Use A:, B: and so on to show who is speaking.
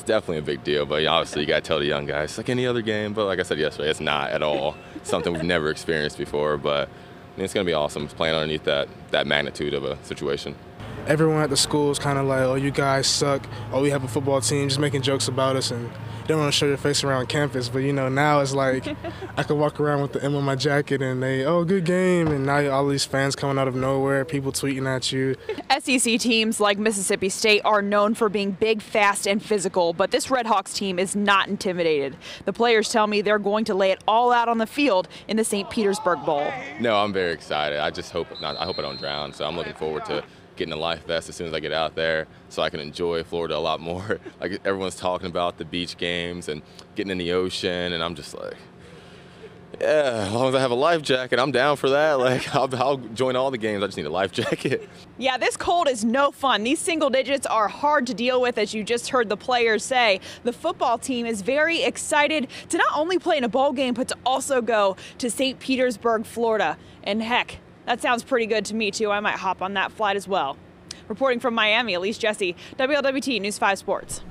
A: It's definitely a big deal, but obviously you got to tell the young guys, like any other game. But like I said yesterday, it's not at all something we've never experienced before. But I mean, it's going to be awesome playing underneath that, that magnitude of a situation.
B: Everyone at the school is kind of like, oh, you guys suck. Oh, we have a football team, just making jokes about us. And they don't want to show your face around campus. But, you know, now it's like I can walk around with the M on my jacket and they, oh, good game. And now all these fans coming out of nowhere, people tweeting at you.
C: SEC teams like Mississippi State are known for being big, fast, and physical, but this Redhawks team is not intimidated. The players tell me they're going to lay it all out on the field in the St. Petersburg Bowl.
A: No, I'm very excited. I just hope not, I hope I don't drown. So I'm looking forward to getting a life vest as soon as I get out there so I can enjoy Florida a lot more. like everyone's talking about the beach games and getting in the ocean, and I'm just like, yeah, as long as I have a life jacket, I'm down for that. Like, I'll, I'll, join all the games. I just need a life jacket.
C: Yeah, this cold is no fun. These single digits are hard to deal with, as you just heard the players say. The football team is very excited to not only play in a bowl game, but to also go to St. Petersburg, Florida. And heck, that sounds pretty good to me, too. I might hop on that flight as well. Reporting from Miami, Elise Jesse, WLWT News 5 Sports.